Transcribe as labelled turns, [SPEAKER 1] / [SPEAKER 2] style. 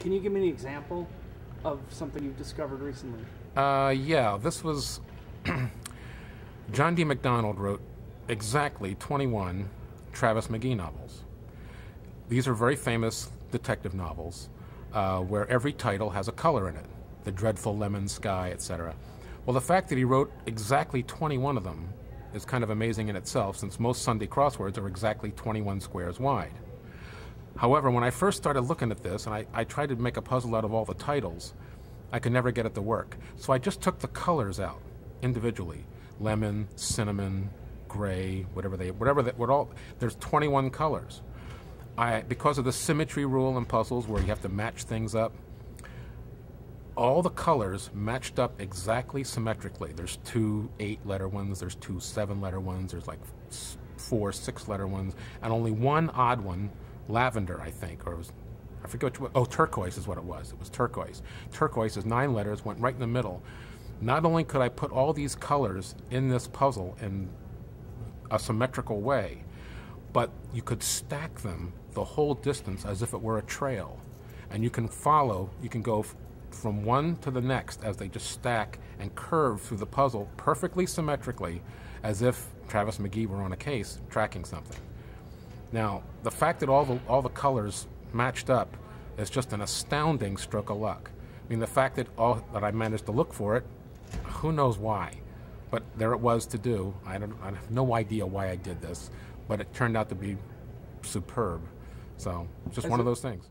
[SPEAKER 1] Can you give me an example of something you've discovered recently?
[SPEAKER 2] Uh, yeah, this was John D. MacDonald wrote exactly 21 Travis McGee novels. These are very famous detective novels uh, where every title has a color in it the dreadful lemon sky, etc. Well, the fact that he wrote exactly 21 of them is kind of amazing in itself, since most Sunday crosswords are exactly 21 squares wide. However, when I first started looking at this and I, I tried to make a puzzle out of all the titles, I could never get it to work. So I just took the colors out individually lemon, cinnamon, gray, whatever they, whatever that, what all, there's 21 colors. I, because of the symmetry rule in puzzles where you have to match things up, all the colors matched up exactly symmetrically. There's two eight letter ones, there's two seven letter ones, there's like four six letter ones, and only one odd one, lavender, I think, or it was, I forget one, oh, turquoise is what it was. It was turquoise. Turquoise is nine letters, went right in the middle. Not only could I put all these colors in this puzzle in a symmetrical way, but you could stack them the whole distance as if it were a trail. And you can follow, you can go from one to the next as they just stack and curve through the puzzle perfectly symmetrically as if Travis McGee were on a case tracking something. Now, the fact that all the, all the colors matched up is just an astounding stroke of luck. I mean, the fact that, all, that I managed to look for it, who knows why? But there it was to do. I, don't, I have no idea why I did this, but it turned out to be superb. So, just one of those things.